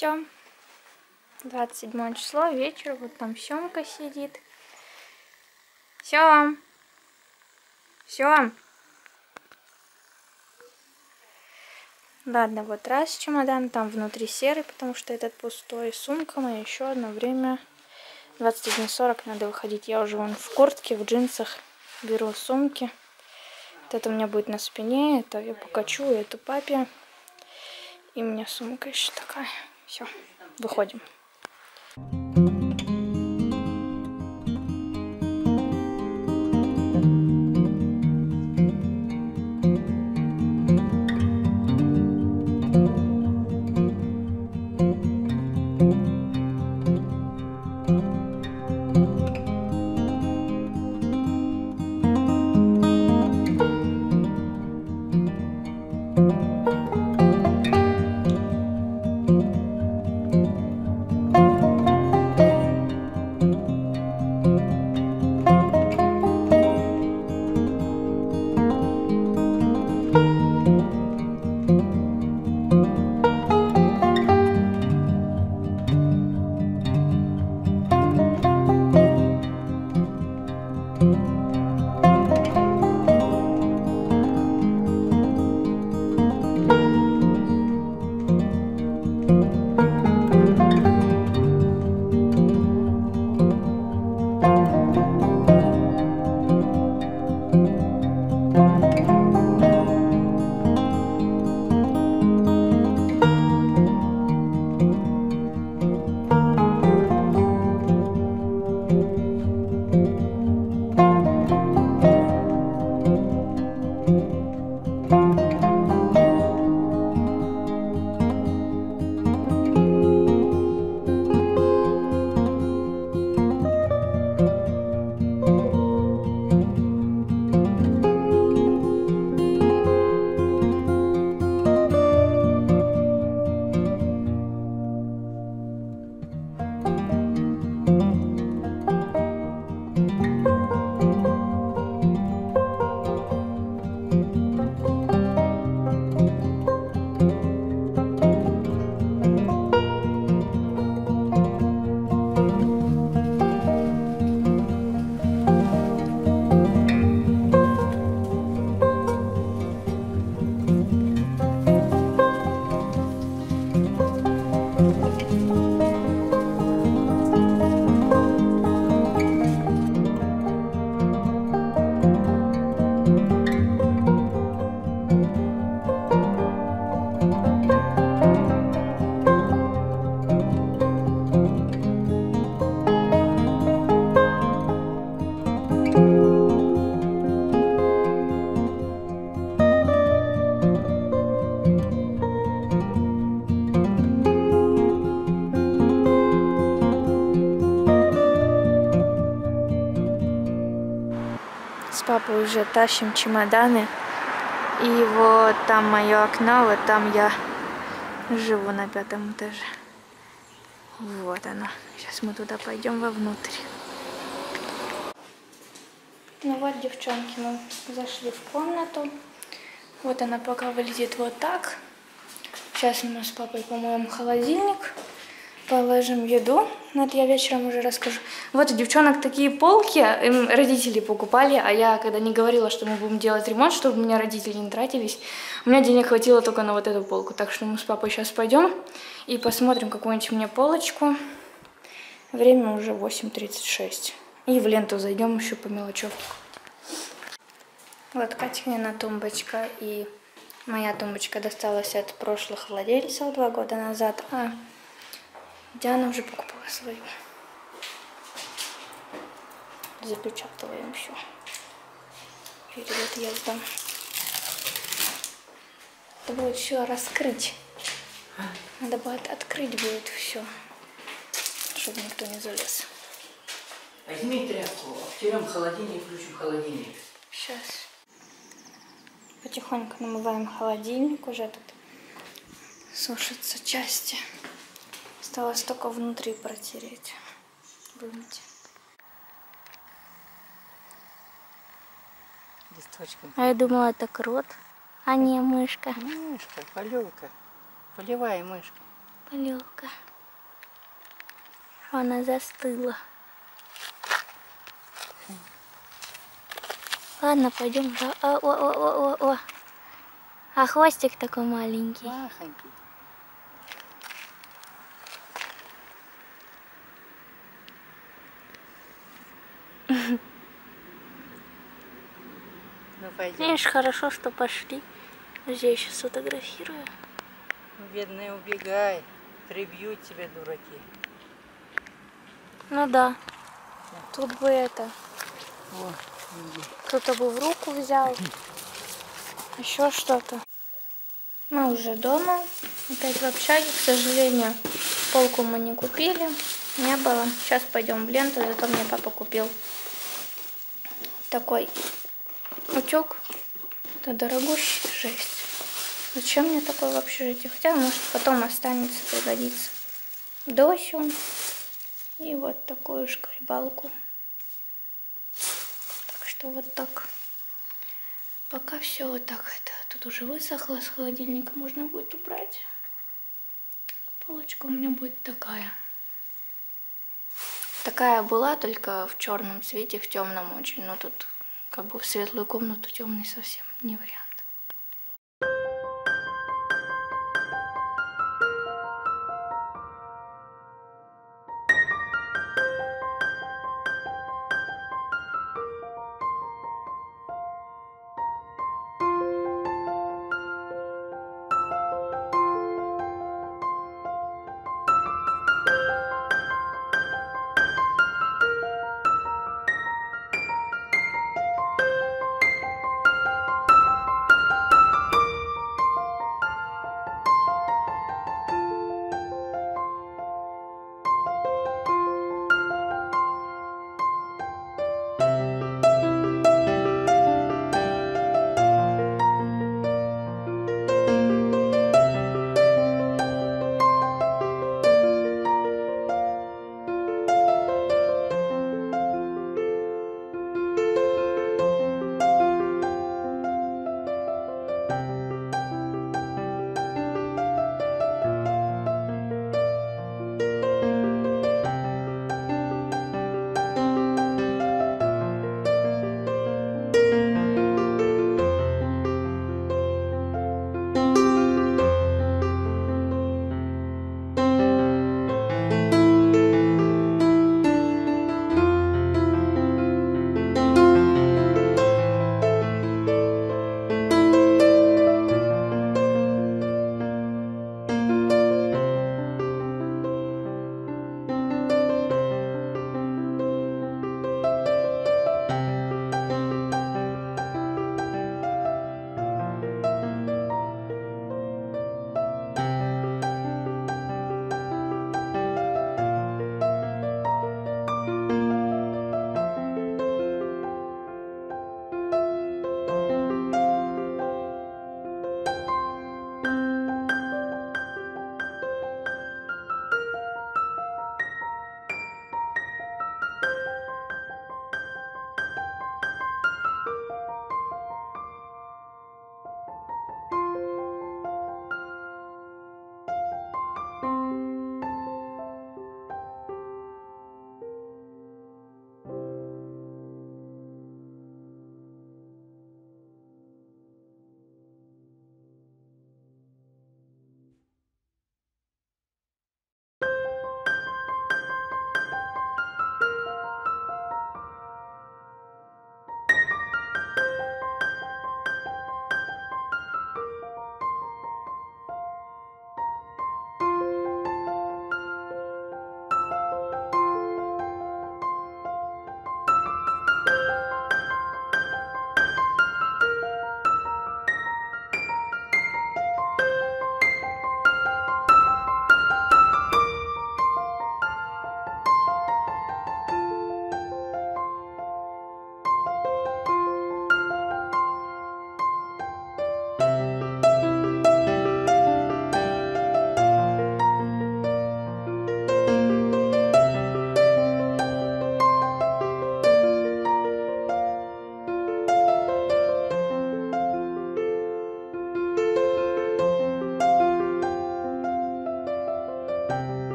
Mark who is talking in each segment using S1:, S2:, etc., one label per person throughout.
S1: Все. 27 число, вечер. Вот там Семка сидит. Сем. Сем. Ладно, вот раз чемодан, там внутри серый, потому что этот пустой. Сумка моя еще одно время. 21.40 надо выходить. Я уже вон в куртке, в джинсах беру сумки. Вот это у меня будет на спине, это я покачу, эту папе. И у меня сумка еще такая. Все, выходим. С папой уже тащим чемоданы. И вот там мое окно, вот там я живу на пятом этаже. Вот оно. Сейчас мы туда пойдем вовнутрь. Ну вот, девчонки, мы зашли в комнату. Вот она пока выглядит вот так. Сейчас мы с папой помоем холодильник, положим еду. Но это я вечером уже расскажу. Вот у девчонок такие полки, им родители покупали, а я когда не говорила, что мы будем делать ремонт, чтобы у меня родители не тратились, у меня денег хватило только на вот эту полку. Так что мы с папой сейчас пойдем и посмотрим какую-нибудь мне полочку. Время уже 8.36. И в ленту зайдем еще по мелочевке. Вот Катькина тумбочка и моя тумбочка досталась от прошлых владельцев два года назад, а Диана уже покупала свою. Запечатываем все перед отъездом. Надо будет все раскрыть. Надо будет открыть будет все, чтобы никто не залез.
S2: Возьми тряпку, обтерем холодильник, включим холодильник.
S1: Сейчас. Потихоньку намываем холодильник. Уже тут сушатся части. Осталось только внутри протереть. Вымыть.
S2: Листочком.
S1: А я думала, это крот, а не мышка.
S2: Мышка, полевка. Полевая мышка.
S1: Легка. Она застыла. Ладно, пойдем. же. О, о, о, о, о, о. А хвостик такой маленький.
S2: Махонький. Ну пойдем.
S1: Видишь, хорошо, что пошли. Я еще сфотографирую.
S2: Бедный, убегай. Прибьют тебя, дураки.
S1: Ну да. Тут бы это. Кто-то бы в руку взял. Еще что-то. Мы уже дома. Опять в общаге, к сожалению. Полку мы не купили. Не было. Сейчас пойдем в ленту. Зато мне папа купил такой утюг. Это дорогущий жесть. Зачем мне такой в общежитии? Хотя, может, потом останется, пригодится. Досю. И вот такую шкарбалку. Так что вот так. Пока все вот так это. Тут уже высохло с холодильника. Можно будет убрать. Полочка у меня будет такая. Такая была, только в черном цвете, в темном очень. Но тут как бы в светлую комнату темный совсем не вариант.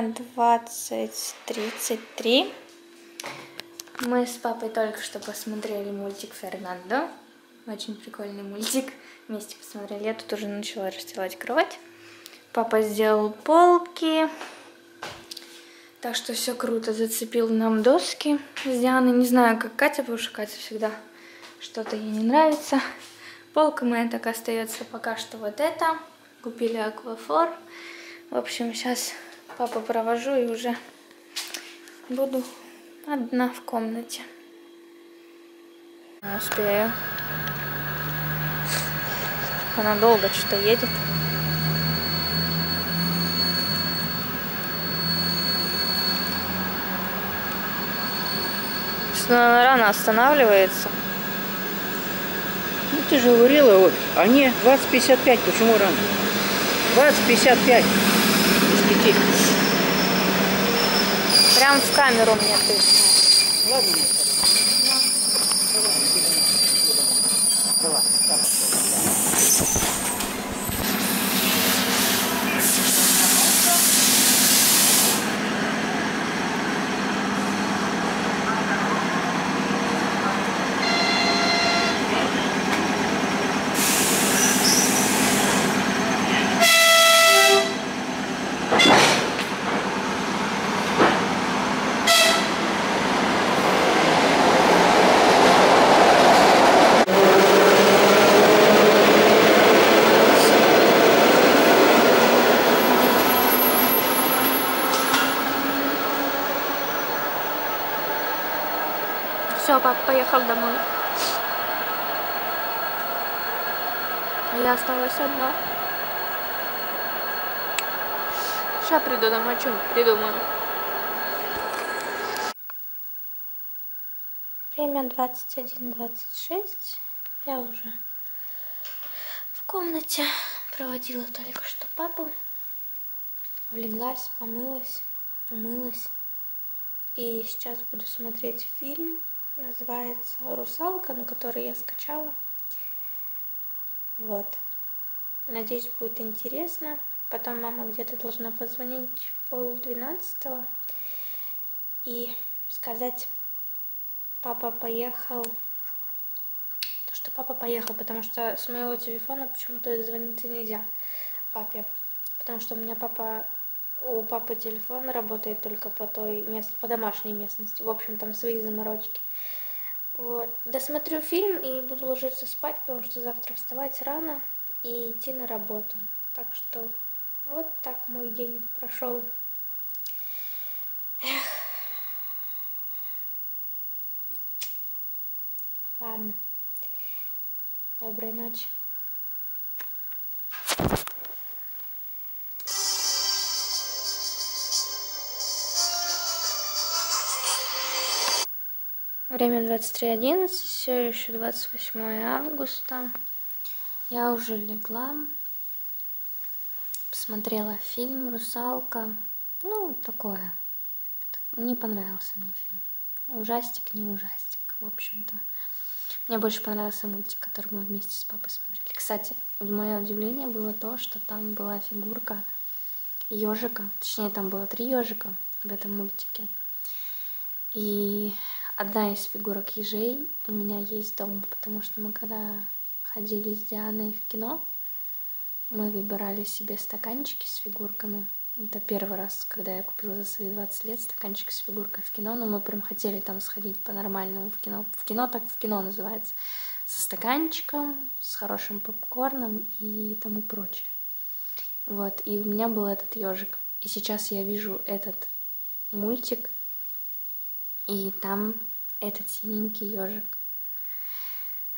S1: Время 20.33. Мы с папой только что посмотрели мультик Фернандо. Очень прикольный мультик. Вместе посмотрели. Я тут уже начала расстилать кровать. Папа сделал полки. Так что все круто. Зацепил нам доски с Дианой. Не знаю, как Катя, потому что Катя всегда что-то ей не нравится. Полка моя так остается пока что вот это. Купили аквафор. В общем, сейчас папа провожу и уже буду одна в комнате. Не успею. Она долго что-то едет. Что она рано останавливается.
S2: Ну ты же говорила, вот, не 20.55, почему рано? 20.55 5.
S1: Прям в камеру мне ты.
S2: Давай, иди домой. Давай,
S1: поехал домой. Я осталась одна. Сейчас приду домой, что придумаю. Время 21.26. Я уже в комнате. Проводила только что папу. Улеглась, помылась, умылась. И сейчас буду смотреть фильм. Называется «Русалка», на который я скачала. Вот. Надеюсь, будет интересно. Потом мама где-то должна позвонить в пол двенадцатого и сказать, папа поехал. То, что папа поехал, потому что с моего телефона почему-то дозвониться нельзя папе. Потому что у меня папа у папы телефон работает только по той мест, по домашней местности. В общем, там свои заморочки. Вот. Досмотрю фильм и буду ложиться спать, потому что завтра вставать рано и идти на работу. Так что вот так мой день прошел. Эх. Ладно. Доброй ночи. Время 23.11, все еще 28 августа. Я уже легла, посмотрела фильм «Русалка». Ну, такое. Не понравился мне фильм. Ужастик, не ужастик, в общем-то. Мне больше понравился мультик, который мы вместе с папой смотрели. Кстати, мое удивление было то, что там была фигурка ежика. Точнее, там было три ежика в этом мультике. И одна из фигурок ежей у меня есть дома, потому что мы когда ходили с Дианой в кино, мы выбирали себе стаканчики с фигурками. Это первый раз, когда я купила за свои 20 лет стаканчик с фигуркой в кино, но мы прям хотели там сходить по-нормальному в кино. В кино так в кино называется. Со стаканчиком, с хорошим попкорном и тому прочее. Вот, и у меня был этот ежик. И сейчас я вижу этот мультик, и там этот синенький ежик.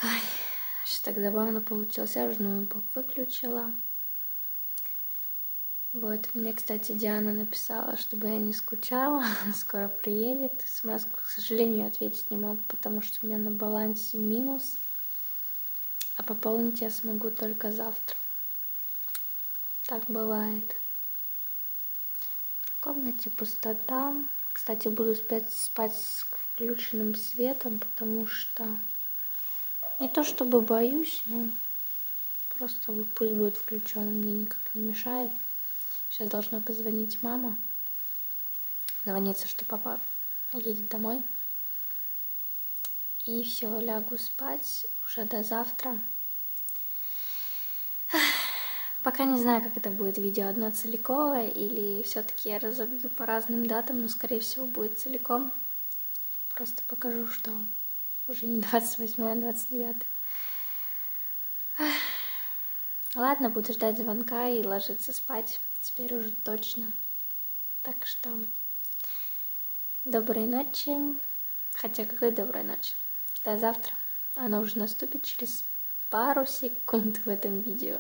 S1: Ай, что так забавно получилось. Я уже ноутбук выключила. Вот, мне, кстати, Диана написала, чтобы я не скучала, скоро приедет. смс к сожалению, ответить не могу, потому что у меня на балансе минус, а пополнить я смогу только завтра. Так бывает. В комнате пустота. Кстати, буду спать, спать включенным светом, потому что не то чтобы боюсь, но просто вот пусть будет включен, мне никак не мешает. Сейчас должна позвонить мама звонится, что папа едет домой. И все, лягу спать уже до завтра. Пока не знаю, как это будет видео одно целиковое, или все-таки я разобью по разным датам, но скорее всего будет целиком. Просто покажу, что уже не 28, а 29. Ладно, буду ждать звонка и ложиться спать. Теперь уже точно. Так что доброй ночи. Хотя какой доброй ночи. До завтра. Она уже наступит через пару секунд в этом видео.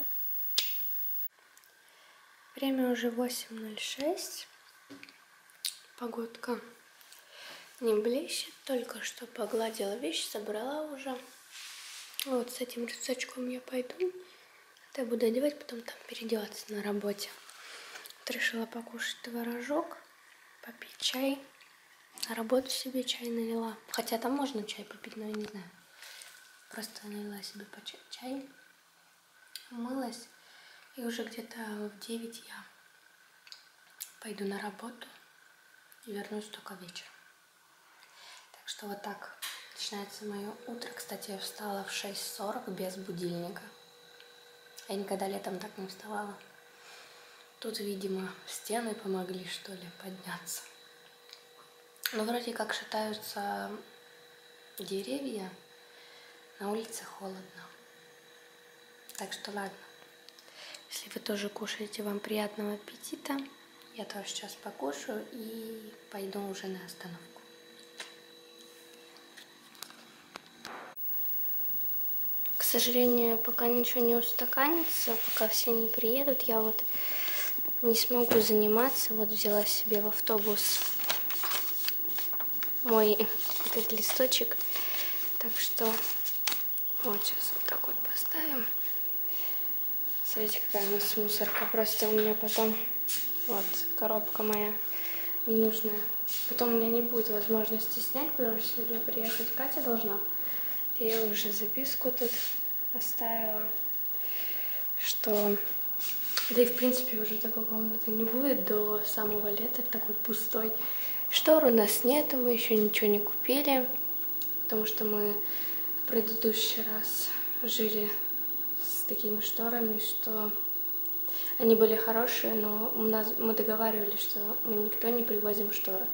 S1: Время уже 8.06. Погодка не блещет. Только что погладила вещи, собрала уже. Вот с этим рюкзачком я пойду. Это я буду одевать, потом там переодеваться на работе. Вот решила покушать творожок, попить чай. На работу себе чай налила. Хотя там можно чай попить, но я не знаю. Просто налила себе чай. Умылась. И уже где-то в 9 я пойду на работу и вернусь только вечером. Что вот так начинается мое утро. Кстати, я встала в 6.40 без будильника. Я никогда летом так не вставала. Тут, видимо, стены помогли, что ли, подняться. Но вроде как шатаются деревья, на улице холодно. Так что ладно. Если вы тоже кушаете, вам приятного аппетита. Я тоже сейчас покушаю и пойду уже на остановку. Сожалению, пока ничего не устаканится, пока все не приедут, я вот не смогу заниматься. Вот взяла себе в автобус мой этот листочек. Так что вот сейчас вот так вот поставим. Смотрите, какая у нас мусорка. Просто у меня потом, вот, коробка моя ненужная. Потом у меня не будет возможности снять, потому что сегодня приехать Катя должна. Я уже записку тут оставила, что... Да и, в принципе, уже такой комнаты не будет до самого лета, такой пустой. Штор у нас нету, мы еще ничего не купили, потому что мы в предыдущий раз жили с такими шторами, что они были хорошие, но у нас, мы договаривались, что мы никто не привозим шторы,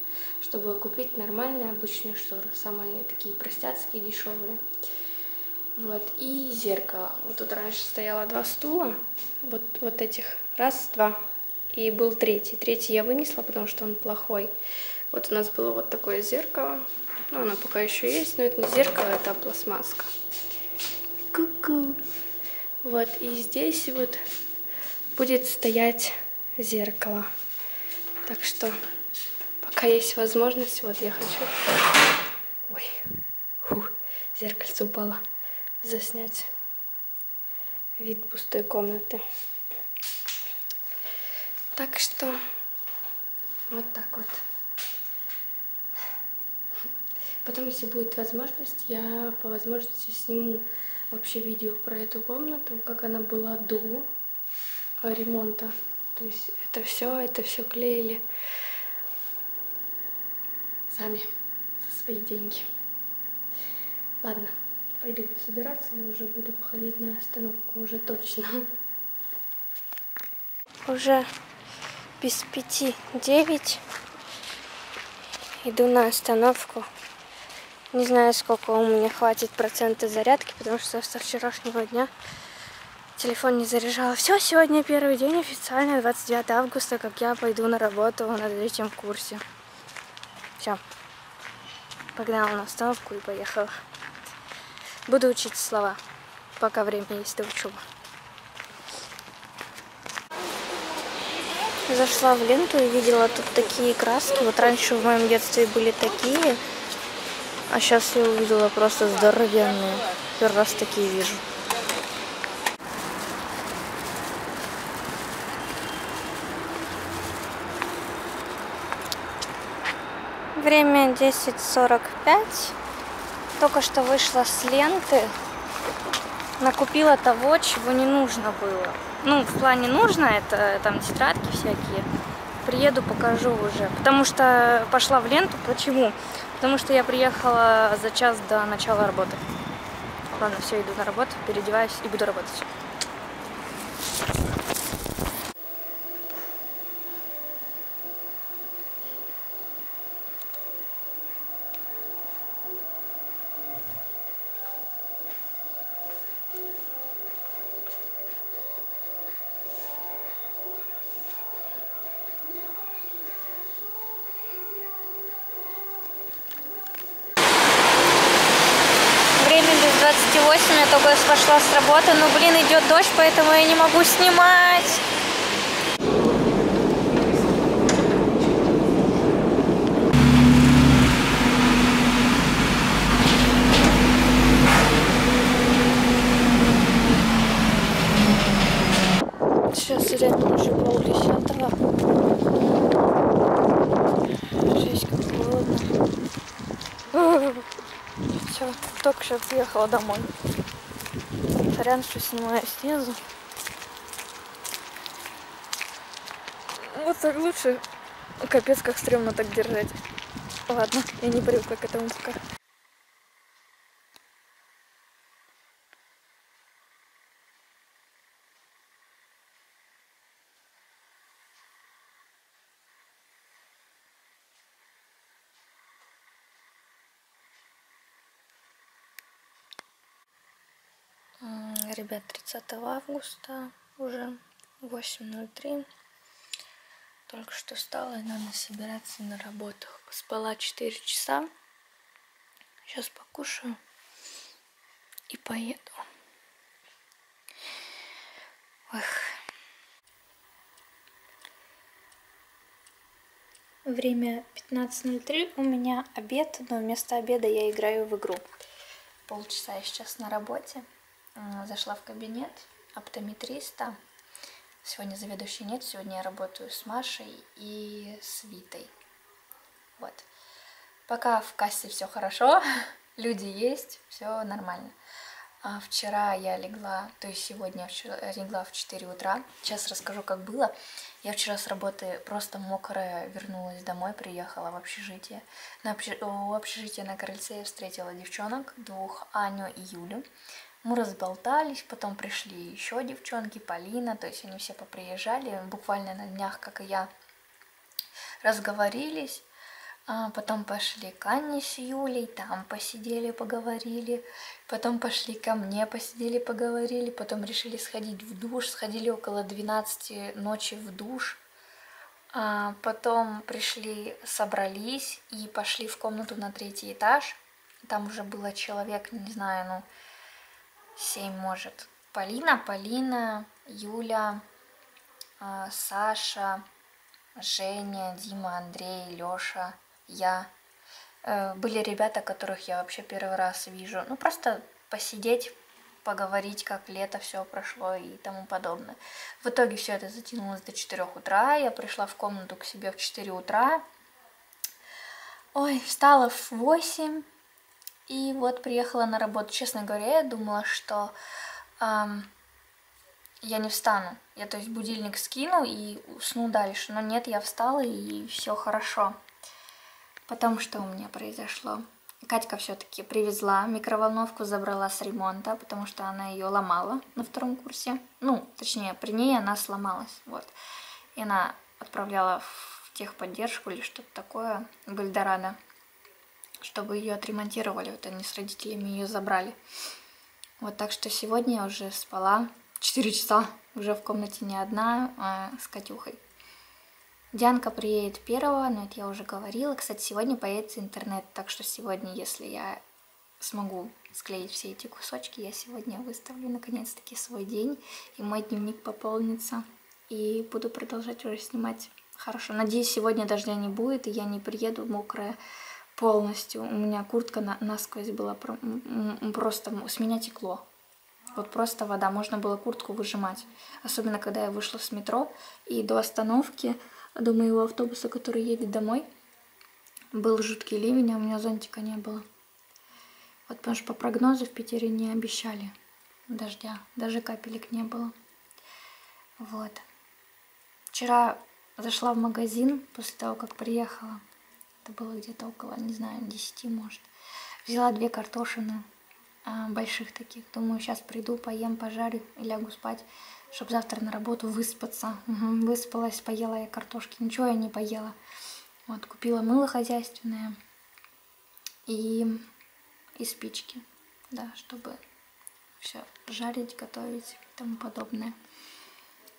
S1: чтобы купить нормальные обычные шторы, самые такие простяцкие, дешевые. Вот, и зеркало. Вот тут раньше стояло два стула, вот, вот этих, раз, два, и был третий. Третий я вынесла, потому что он плохой. Вот у нас было вот такое зеркало, ну, оно пока еще есть, но это не зеркало, это пластмасска. Ку-ку. Вот, и здесь вот будет стоять зеркало. Так что, пока есть возможность, вот я хочу... Ой, фу, зеркальце упало. Заснять вид пустой комнаты. Так что, вот так вот. Потом, если будет возможность, я по возможности сниму вообще видео про эту комнату, как она была до ремонта. То есть это все, это все клеили сами за свои деньги. Ладно, пойду собираться и уже буду выходить на остановку уже точно. Уже без пяти девять. Иду на остановку. Не знаю, сколько у меня хватит процента зарядки, потому что со вчерашнего дня телефон не заряжала. Все, сегодня первый день официально, 29 августа, как я пойду на работу на третьем курсе. Все. Погнала на остановку и поехала. Буду учить слова, пока время есть до учебы. Зашла в ленту и видела тут такие краски. Вот раньше в моем детстве были такие. А сейчас я увидела просто здоровенные. Первый раз такие вижу. Время 10.45. Только что вышла с ленты. Накупила того, чего не нужно было. Ну, в плане нужно, это там тетрадки всякие. приеду, покажу уже. Потому что пошла в ленту. Почему? Потому что я приехала за час до начала работы. Ладно, все, иду на работу, переодеваюсь и буду работать. 8, я только что пошла с работы, но, блин, идет дождь, поэтому я не могу снимать. Что приехала домой. Сорян, что снимаю снизу. Вот так лучше. Капец, как стрёмно так держать. Ладно, я не привыкла к этому пока. Ребят, 30 августа уже 8.03. Только что встала и надо собираться на работу. Спала 4 часа. Сейчас покушаю и поеду. Эх. Время 15.03. У меня обед, но вместо обеда я играю в игру. Полчаса я сейчас на работе. М, Зашла в кабинет оптометриста. Сегодня заведующей нет, сегодня я работаю с Машей и с Витой. Вот. Пока в кассе все хорошо, люди есть, все нормально. А вчера я легла, то есть сегодня я легла в 4 утра. Сейчас расскажу, как было. Я вчера с работы просто мокрая вернулась домой, приехала в общежитие. На общежи- У общежития на крыльце я встретила девчонок, двух, Аню и Юлю. Мы разболтались, потом пришли еще девчонки, Полина, то есть они все поприезжали, буквально на днях, как и я, разговорились. А потом пошли к Анне с Юлей, там посидели, поговорили. Потом пошли ко мне, посидели, поговорили. Потом решили сходить в душ, сходили около 12 ночи в душ. А потом пришли, собрались и пошли в комнату на третий этаж. Там уже было человек, не знаю, ну, семь, может. Полина, Полина, Юля, а, Саша, Женя, Дима, Андрей, Лёша, я. Э, Были ребята, которых я вообще первый раз вижу. Ну, просто посидеть, поговорить, как лето все прошло и тому подобное. В итоге все это затянулось до 4 утра. Я пришла в комнату к себе в 4 утра. Ой, встала в 8. И вот приехала на работу. Честно говоря, я думала, что ам, я не встану. Я, то есть, будильник скину и усну дальше. Но нет, я встала и все хорошо. Потом что у меня произошло? Катька все-таки привезла микроволновку, забрала с ремонта, потому что она ее ломала на втором курсе. Ну, точнее, при ней она сломалась. Вот. И она отправляла в техподдержку или что-то такое в Эльдорадо, чтобы ее отремонтировали. Вот они с родителями ее забрали. Вот так что сегодня я уже спала 4 часа, уже в комнате не одна, а с Катюхой. Дианка приедет первого, но это я уже говорила. Кстати, сегодня появится интернет, так что сегодня, если я смогу склеить все эти кусочки, я сегодня выставлю наконец-таки свой день, и мой дневник пополнится, и буду продолжать уже снимать. Хорошо, надеюсь, сегодня дождя не будет, и я не приеду мокрая полностью. У меня куртка на, насквозь была, просто с меня текло. Вот просто вода, можно было куртку выжимать. Особенно, когда я вышла с метро, и до остановки, до моего автобуса, который едет домой, был жуткий ливень, а у меня зонтика не было. Вот потому что по прогнозу в Питере не обещали дождя, даже капелек не было. Вот. Вчера зашла в магазин после того, как приехала. Это было где-то около, не знаю, 10, может. Взяла две картошины а, больших таких. Думаю, сейчас приду, поем, пожарю и лягу спать, чтобы завтра на работу выспаться. Мгм, выспалась, поела я картошки. Ничего я не поела. Вот, купила мыло хозяйственное и, и спички, да, чтобы все жарить, готовить и тому подобное.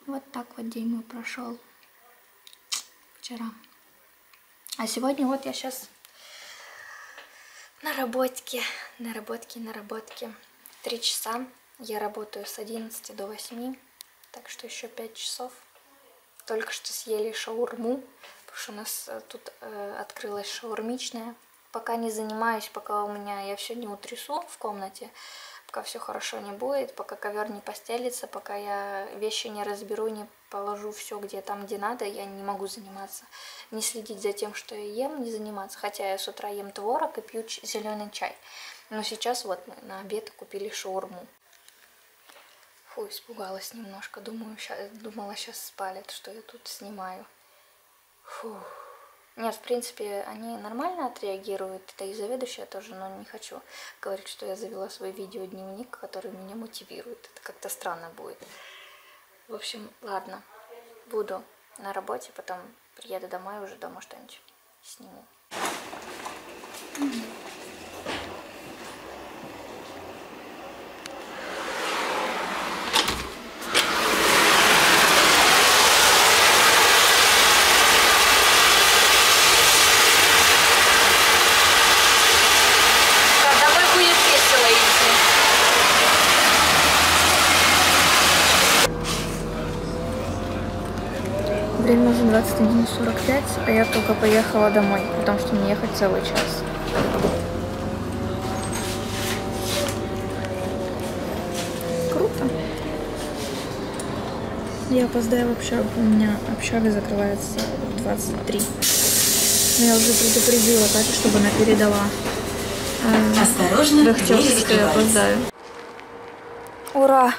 S1: Вот так вот день мой прошел вчера. А сегодня вот я сейчас на работке, наработки, наработки. Три часа. Я работаю с 11 до 8, так что еще 5 часов. Только что съели шаурму, потому что у нас э, тут э, открылась шаурмичная. Пока не занимаюсь, пока у меня я все не утрясу в комнате, пока все хорошо не будет, пока ковер не постелится, пока я вещи не разберу, не положу все где там, где надо, я не могу заниматься. Не следить за тем, что я ем, не заниматься. Хотя я с утра ем творог и пью зеленый чай. Но сейчас вот мы на обед купили шаурму. Фу, испугалась немножко. Думаю, ща- думала, сейчас спалят, что я тут снимаю. Фу. Нет, в принципе, они нормально отреагируют, это и заведующая тоже, но не хочу говорить, что я завела свой видеодневник, который меня мотивирует. Это как-то странно будет. В общем, ладно, буду на работе, потом приеду домой, уже дома что-нибудь сниму. Домой будет весело идти. Время уже 21.45, а я только поехала домой, потому что мне ехать целый час. Круто. Я опоздаю в общагу. У меня общага закрывается в 23. Но я уже предупредила Катю, чтобы она передала. э,
S3: Осторожно,
S1: Дохтёвке,
S3: двери
S1: что я
S3: закрываются.
S1: опоздаю. Ура!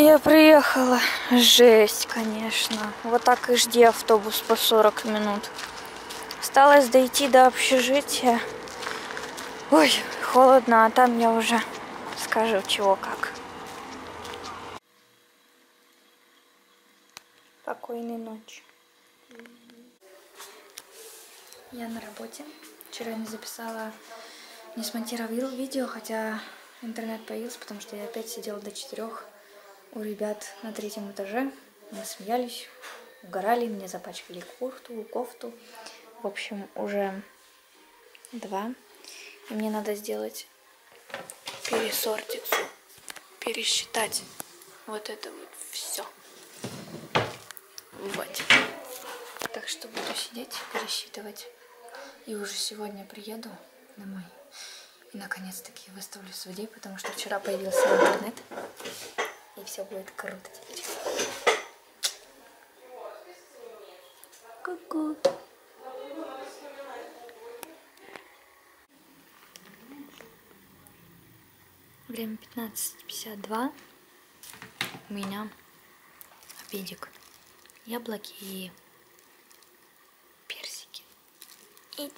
S1: Я приехала. Жесть, конечно. Вот так и жди автобус по 40 минут. Осталось дойти до общежития. Ой, холодно, а там я уже скажу чего как. Спокойной ночи. Я на работе. Вчера не записала, не смонтировала видео, хотя интернет появился, потому что я опять сидела до четырех у ребят на третьем этаже. Мы смеялись, угорали, мне запачкали куртку, кофту. В общем, уже два. И мне надо сделать пересортицу, пересчитать вот это вот все. Вот. Так что буду сидеть, пересчитывать. И уже сегодня приеду домой. И наконец-таки выставлю день, потому что вчера появился интернет. Все будет круто теперь. Ку-ку. Время 15.52. У меня обедик. Яблоки и персики. И